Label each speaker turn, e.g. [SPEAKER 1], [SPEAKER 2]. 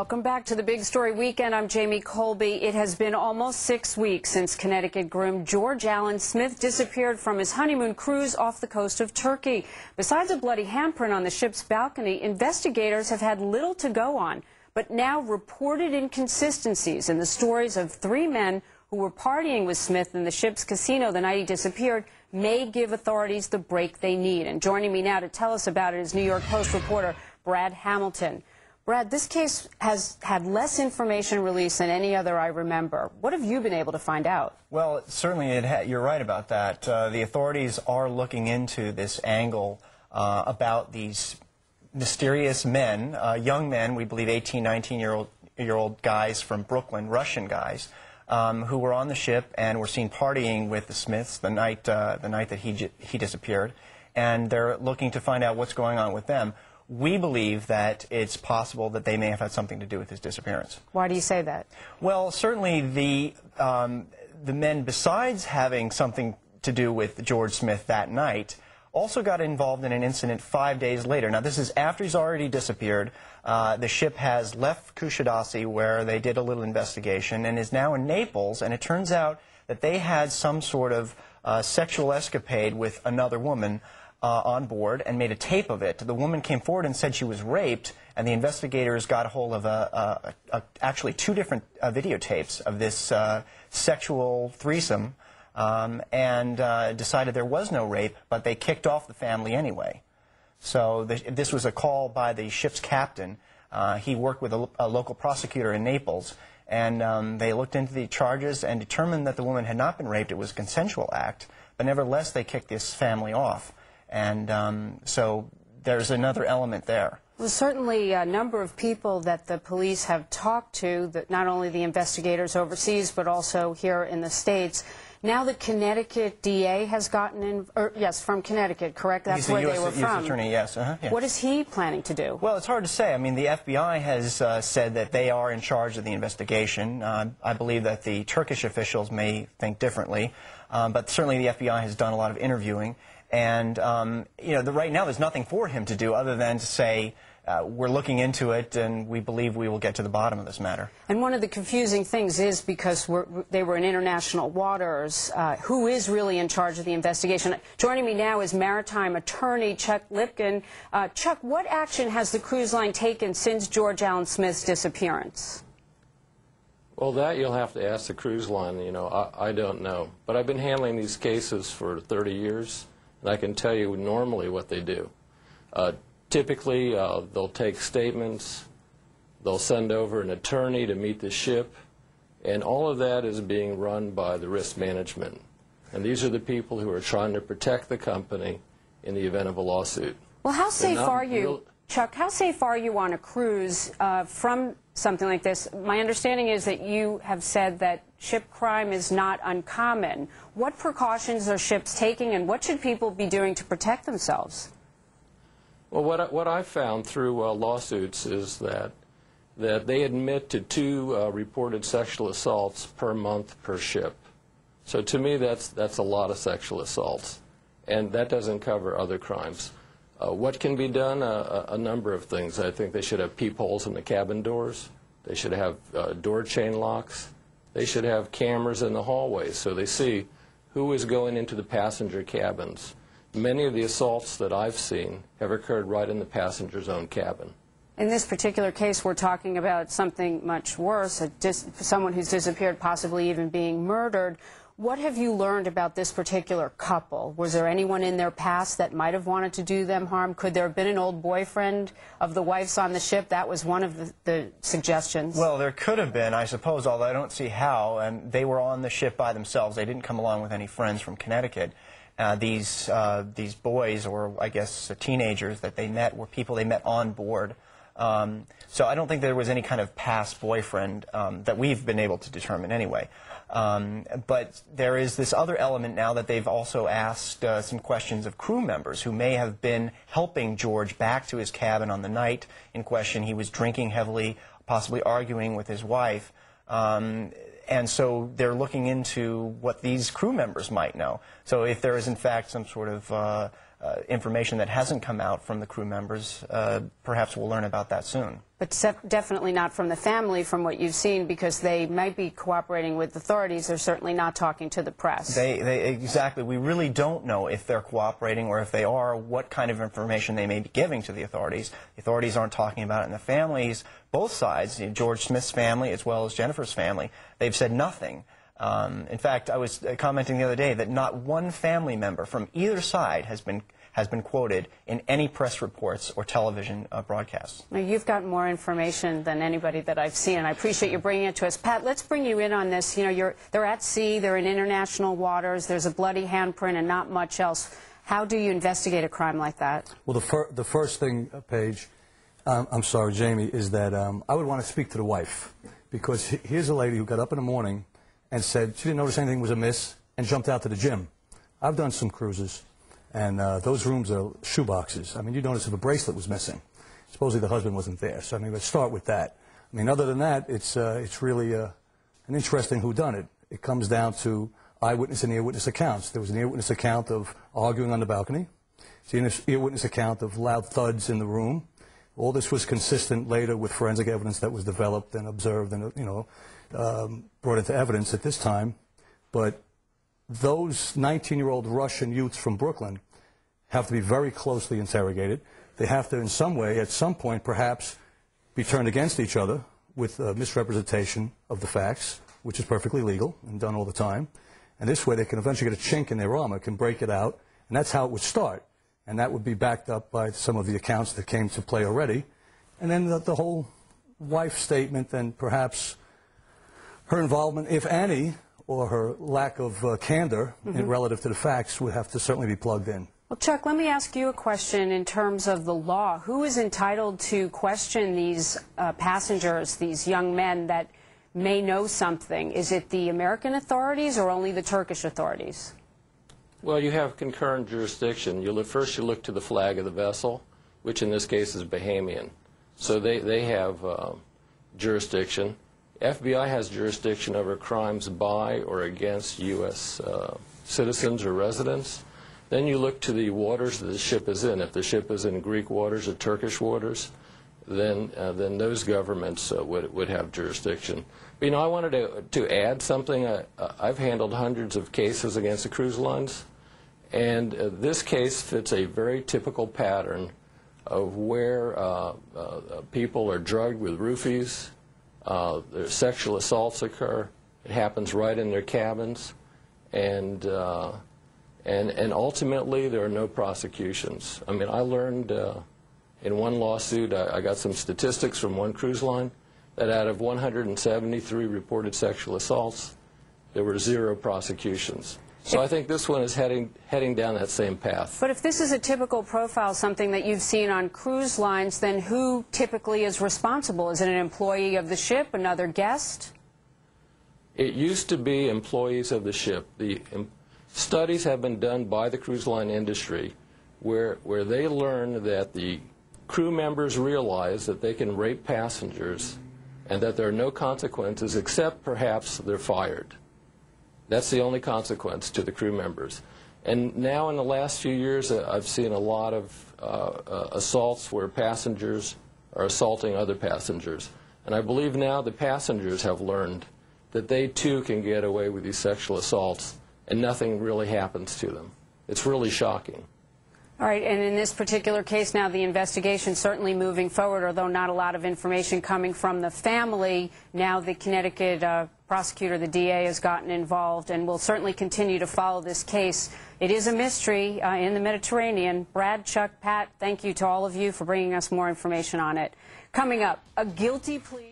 [SPEAKER 1] Welcome back to the Big Story Weekend. I'm Jamie Colby. It has been almost six weeks since Connecticut groom George Allen Smith disappeared from his honeymoon cruise off the coast of Turkey. Besides a bloody handprint on the ship's balcony, investigators have had little to go on. But now reported inconsistencies in the stories of three men who were partying with Smith in the ship's casino the night he disappeared may give authorities the break they need. And joining me now to tell us about it is New York Post reporter Brad Hamilton. Brad, this case has had less information released than any other I remember. What have you been able to find out?
[SPEAKER 2] Well, certainly you're right about that. Uh, the authorities are looking into this angle uh, about these mysterious men, uh, young men, we believe 18, 19 year old, year old guys from Brooklyn, Russian guys, um, who were on the ship and were seen partying with the Smiths the night, uh, the night that he, he disappeared. And they're looking to find out what's going on with them we believe that it's possible that they may have had something to do with his disappearance.
[SPEAKER 1] Why do you say that?
[SPEAKER 2] Well, certainly the, um, the men, besides having something to do with George Smith that night, also got involved in an incident five days later. Now, this is after he's already disappeared. Uh, the ship has left Kusadasi, where they did a little investigation, and is now in Naples. And it turns out that they had some sort of uh, sexual escapade with another woman uh, on board and made a tape of it. The woman came forward and said she was raped, and the investigators got a hold of a, a, a, actually two different uh, videotapes of this uh, sexual threesome um, and uh, decided there was no rape, but they kicked off the family anyway. So the, this was a call by the ship's captain. Uh, he worked with a, local prosecutor in Naples, and um, they looked into the charges and determined that the woman had not been raped. It was a consensual act, but nevertheless they kicked this family off. And um, so there's another element there.
[SPEAKER 1] Well, certainly a number of people that the police have talked to, that not only the investigators overseas, but also here in the States. Now the Connecticut DA has gotten in, or yes, from Connecticut, correct?
[SPEAKER 2] That's
[SPEAKER 1] where
[SPEAKER 2] US,
[SPEAKER 1] they were
[SPEAKER 2] US
[SPEAKER 1] from.
[SPEAKER 2] Attorney, yes. Uh -huh, yes.
[SPEAKER 1] What is he planning to do?
[SPEAKER 2] Well, it's hard to say. I mean, the FBI has uh, said that they are in charge of the investigation. Uh, I believe that the Turkish officials may think differently, um, but certainly the FBI has done a lot of interviewing. And, um, you know, the, right now there's nothing for him to do other than to say, uh, we're looking into it and we believe we will get to the bottom of this matter.
[SPEAKER 1] And one of the confusing things is because they were in international waters, uh, who is really in charge of the investigation? Joining me now is maritime attorney Chuck Lipcon. Uh, Chuck, what action has the cruise line taken since George Allen Smith's disappearance?
[SPEAKER 3] Well, that you'll have to ask the cruise line. You know, I, I don't know. But I've been handling these cases for 30 years. And I can tell you normally what they do. Uh, typically, uh, they'll take statements, they'll send over an attorney to meet the ship, and all of that is being run by the risk management. And these are the people who are trying to protect the company in the event of a lawsuit.
[SPEAKER 1] Well, how safe are you, Chuck, how safe are you on a cruise uh, from something like this? My understanding is that you have said that ship crime is not uncommon. What precautions are ships taking, and what should people be doing to protect themselves?
[SPEAKER 3] Well, what I, what I found through uh, lawsuits is that that they admit to two uh, reported sexual assaults per month per ship. So to me, that's that's a lot of sexual assaults, and that doesn't cover other crimes. Uh, what can be done? Uh, a, number of things. I think they should have peepholes in the cabin doors. They should have uh, door chain locks. They should have cameras in the hallways so they see who is going into the passenger cabins. Many of the assaults that I've seen have occurred right in the passenger's own cabin.
[SPEAKER 1] In this particular case, we're talking about something much worse, someone who's disappeared, possibly even being murdered. What have you learned about this particular couple? Was there anyone in their past that might have wanted to do them harm? Could there have been an old boyfriend of the wife's on the ship? That was one of the, the suggestions.
[SPEAKER 2] Well, there could have been, I suppose, although I don't see how. And they were on the ship by themselves. They didn't come along with any friends from Connecticut. Uh, these uh, these boys, or I guess teenagers that they met, were people they met on board. Um, so I don't think there was any kind of past boyfriend um, that we've been able to determine anyway. Um, but there is this other element now that they've also asked uh, some questions of crew members who may have been helping George back to his cabin on the night in question. He was drinking heavily, possibly arguing with his wife. Um, and so they're looking into what these crew members might know. So if there is, in fact, some sort of uh, uh, information that hasn't come out from the crew members, uh, perhaps we'll learn about that soon.
[SPEAKER 1] But definitely not from the family, from what you've seen, because they might be cooperating with authorities. They're certainly not talking to the press.
[SPEAKER 2] They, they, exactly. We really don't know if they're cooperating or if they are, what kind of information they may be giving to the authorities. The authorities aren't talking about it, and the families, both sides, you know, George Smith's family as well as Jennifer's family, they've said nothing. Um, in fact, I was uh, commenting the other day that not one family member from either side has been has been quoted in any press reports or television uh, broadcasts.
[SPEAKER 1] Now, you've got more information than anybody that I've seen, and I appreciate you bringing it to us. Pat, let's bring you in on this. You know, you're, they're at sea, they're in international waters, there's a bloody handprint and not much else. How do you investigate a crime like that?
[SPEAKER 4] Well, the, fir- the first thing, uh, Paige, um, I'm sorry, Jamie, is that um, I would want to speak to the wife. Because here's a lady who got up in the morning and said she didn't notice anything was amiss and jumped out to the gym. I've done some cruises, and uh, those rooms are shoeboxes. I mean, you notice if a bracelet was missing. Supposedly the husband wasn't there. So, I mean, let's start with that. I mean, other than that, it's, uh, it's really uh, an interesting whodunit. It It comes down to eyewitness and earwitness accounts. There was an earwitness account of arguing on the balcony. It's an earwitness account of loud thuds in the room. All this was consistent later with forensic evidence that was developed and observed and, you know, um, brought into evidence at this time. But those 19-year-old Russian youths from Brooklyn have to be very closely interrogated. They have to, in some way, at some point, perhaps, be turned against each other with uh, misrepresentation of the facts, which is perfectly legal and done all the time. And this way, they can eventually get a chink in their armor, can break it out, and that's how it would start. And that would be backed up by some of the accounts that came to play already. And then the, the whole wife statement and perhaps her involvement, if any, or her lack of uh, candor in relative to the facts would have to certainly be plugged in.
[SPEAKER 1] Well, Chuck, let me ask you a question in terms of the law. Who is entitled to question these uh, passengers, these young men that may know something? Is it the American authorities or only the Turkish authorities?
[SPEAKER 3] Well, you have concurrent jurisdiction. You look, first you look to the flag of the vessel, which in this case is Bahamian. So they, they have uh, jurisdiction. FBI has jurisdiction over crimes by or against U.S. Uh, citizens or residents. Then you look to the waters that the ship is in. If the ship is in Greek waters or Turkish waters, then uh, then those governments uh, would would have jurisdiction. But, you know, I wanted to to add something. I, I've handled hundreds of cases against the cruise lines, and uh, this case fits a very typical pattern of where uh, uh, people are drugged with roofies, uh, sexual assaults occur. It happens right in their cabins, and uh, and and ultimately there are no prosecutions. I mean, I learned uh, in one lawsuit, I, I got some statistics from one cruise line that out of 173 reported sexual assaults, there were zero prosecutions. So I think this one is heading heading down that same path.
[SPEAKER 1] But if this is a typical profile, something that you've seen on cruise lines, then who typically is responsible? Is it an employee of the ship, another guest?
[SPEAKER 3] It used to be employees of the ship. The um, studies have been done by the cruise line industry where, where they learn that the crew members realize that they can rape passengers and that there are no consequences except perhaps they're fired. That's the only consequence to the crew members. And now, in the last few years, uh, I've seen a lot of uh, uh, assaults where passengers are assaulting other passengers. And I believe now the passengers have learned that they too can get away with these sexual assaults and nothing really happens to them. It's really shocking.
[SPEAKER 1] All right, and in this particular case now, the investigation certainly moving forward, although not a lot of information coming from the family. Now the Connecticut uh, prosecutor, the DA, has gotten involved and will certainly continue to follow this case. It is a mystery uh, in the Mediterranean. Brad, Chuck, Pat, thank you to all of you for bringing us more information on it. Coming up, a guilty plea.